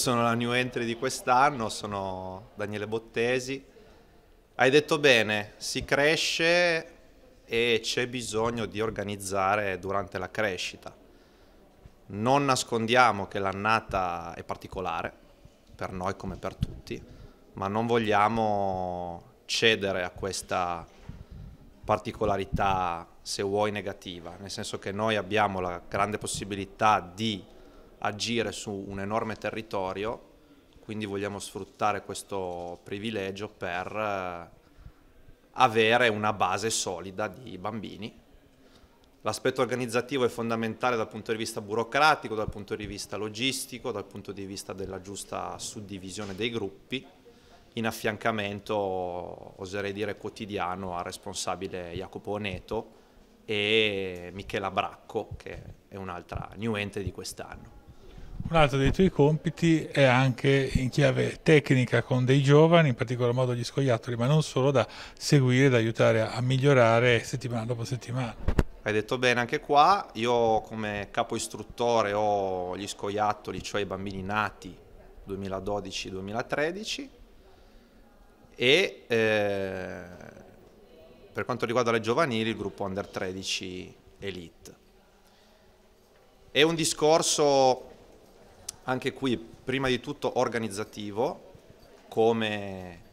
Sono la new entry di quest'anno, sono Daniele Bottesi. Hai detto bene, si cresce e c'è bisogno di organizzare durante la crescita. Non nascondiamo che l'annata è particolare, per noi come per tutti, ma non vogliamo cedere a questa particolarità, se vuoi, negativa, nel senso che noi abbiamo la grande possibilità di agire su un enorme territorio, quindi vogliamo sfruttare questo privilegio per eh, avere una base solida di bambini. L'aspetto organizzativo è fondamentale dal punto di vista burocratico, dal punto di vista logistico, dal punto di vista della giusta suddivisione dei gruppi, in affiancamento, oserei dire quotidiano, al responsabile Jacopo Oneto e Michela Bracco, che è un'altra new entry di quest'anno. Un altro dei tuoi compiti è anche in chiave tecnica con dei giovani, in particolar modo gli scoiattoli, ma non solo, da seguire, da aiutare a migliorare settimana dopo settimana. Hai detto bene anche qua, io come capo istruttore ho gli scoiattoli, cioè i bambini nati 2012-2013 e eh, per quanto riguarda le giovanili il gruppo Under 13 Elite. È un discorso anche qui prima di tutto organizzativo come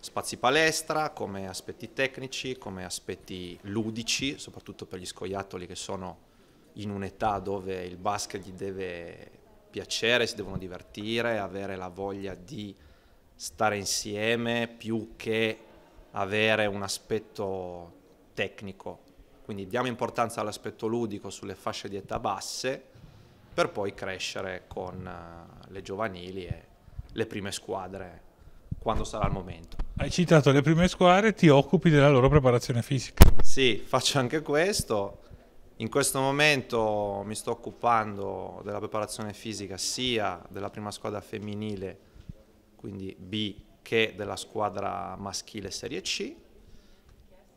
spazi palestra, come aspetti tecnici, come aspetti ludici, soprattutto per gli scoiattoli che sono in un'età dove il basket gli deve piacere, si devono divertire, avere la voglia di stare insieme più che avere un aspetto tecnico. Quindi diamo importanza all'aspetto ludico sulle fasce di età basse per poi crescere con eh, le giovanili e le prime squadre quando sarà il momento. Hai citato le prime squadre, ti occupi della loro preparazione fisica? Sì, faccio anche questo. In questo momento mi sto occupando della preparazione fisica sia della prima squadra femminile, quindi B, che della squadra maschile Serie C.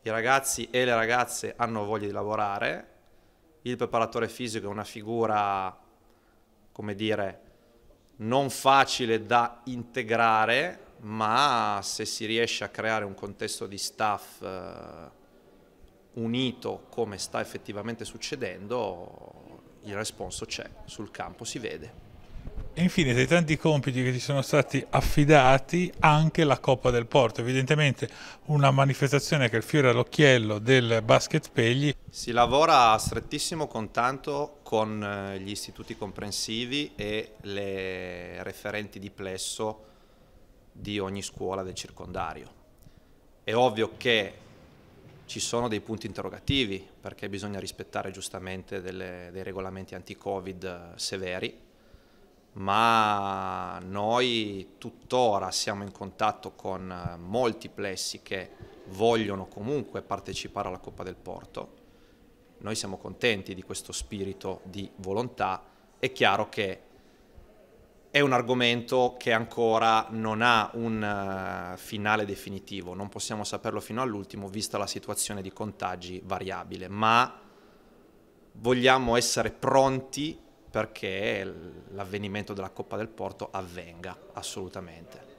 I ragazzi e le ragazze hanno voglia di lavorare. Il preparatore fisico è una figura come dire, non facile da integrare, ma se si riesce a creare un contesto di staff eh, unito come sta effettivamente succedendo, il responso c'è, sul campo si vede. E infine, tra i tanti compiti che ti sono stati affidati, anche la Coppa del Porto, evidentemente una manifestazione che è il fiore all'occhiello del basket Pegli. Si lavora a strettissimo contatto con eh, gli istituti comprensivi e le referenti di plesso di ogni scuola del circondario. È ovvio che ci sono dei punti interrogativi perché bisogna rispettare giustamente delle, dei regolamenti anti-Covid eh, severi ma noi tuttora siamo in contatto con eh, molti plessi che vogliono comunque partecipare alla Coppa del Porto. Noi siamo contenti di questo spirito di volontà. È chiaro che è un argomento che ancora non ha un uh, finale definitivo, non possiamo saperlo fino all'ultimo vista la situazione di contagi variabile, ma vogliamo essere pronti perché l'avvenimento della Coppa del Porto avvenga assolutamente.